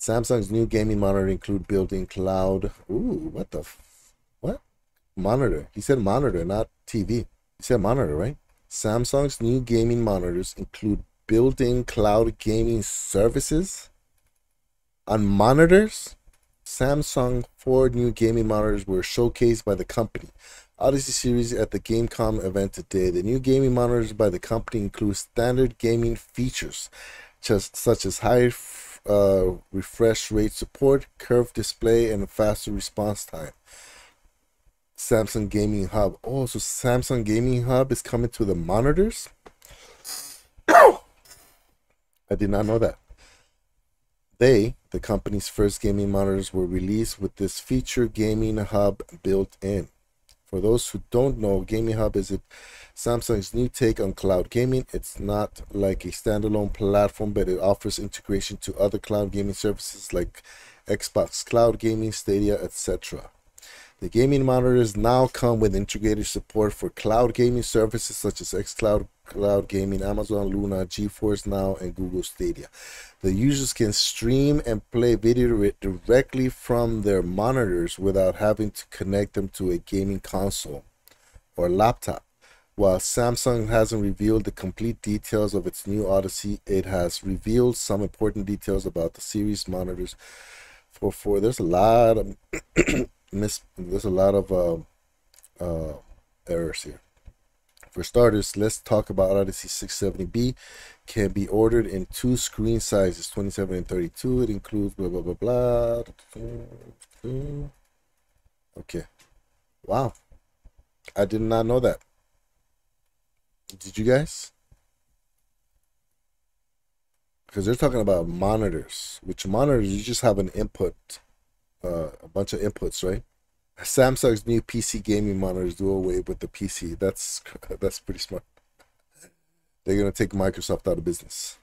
Samsung's new gaming monitor include built-in cloud. Ooh, what the? What? Monitor. He said monitor, not TV. He said monitor, right? Samsung's new gaming monitors include built-in cloud gaming services on monitors. Samsung four new gaming monitors were showcased by the company. Odyssey series at the Gamescom event today. The new gaming monitors by the company include standard gaming features, just such as high uh, refresh rate support, curved display, and a faster response time. Samsung Gaming Hub. Oh, so Samsung Gaming Hub is coming to the monitors? I did not know that. They, the company's first gaming monitors, were released with this feature Gaming Hub built in. For those who don't know, Gaming Hub is a Samsung's new take on cloud gaming. It's not like a standalone platform, but it offers integration to other cloud gaming services like Xbox Cloud Gaming, Stadia, etc. The gaming monitors now come with integrated support for cloud gaming services such as xCloud Cloud Gaming, Amazon Luna, GeForce Now, and Google Stadia. The users can stream and play video directly from their monitors without having to connect them to a gaming console or laptop. While Samsung hasn't revealed the complete details of its new Odyssey, it has revealed some important details about the series monitors. For for there's a lot of miss there's a lot of uh, uh, errors here. For starters, let's talk about Odyssey 670B. Can be ordered in two screen sizes, 27 and 32. It includes blah blah blah blah. Okay. Wow. I did not know that. Did you guys? Because they're talking about monitors, which monitors you just have an input uh, a bunch of inputs, right? Samsung's new PC gaming monitors do away with the PC. That's that's pretty smart. They're gonna take Microsoft out of business.